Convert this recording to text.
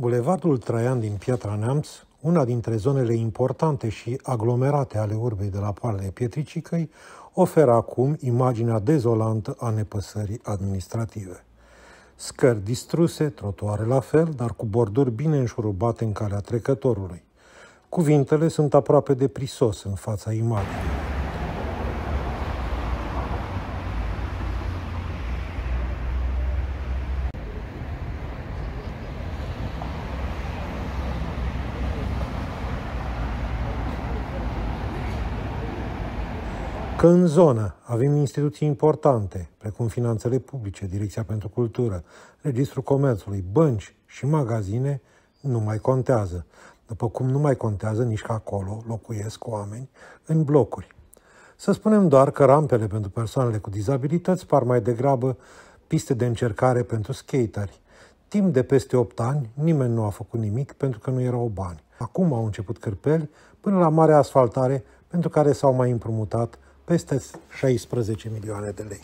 Bulevardul Traian din Piatra Neamț, una dintre zonele importante și aglomerate ale urbei de la poalele Pietricicăi, oferă acum imaginea dezolantă a nepăsării administrative. Scări distruse, trotuare la fel, dar cu borduri bine înșurubate în calea trecătorului. Cuvintele sunt aproape de prisos în fața imaginii. Că în zonă avem instituții importante, precum finanțele publice, Direcția pentru Cultură, Registrul Comerțului, bănci și magazine, nu mai contează. După cum nu mai contează nici că acolo locuiesc oameni în blocuri. Să spunem doar că rampele pentru persoanele cu dizabilități par mai degrabă piste de încercare pentru skateri. Timp de peste 8 ani, nimeni nu a făcut nimic pentru că nu erau bani. Acum au început cârpeli până la mare asfaltare pentru care s-au mai împrumutat peste 16 milioane de lei.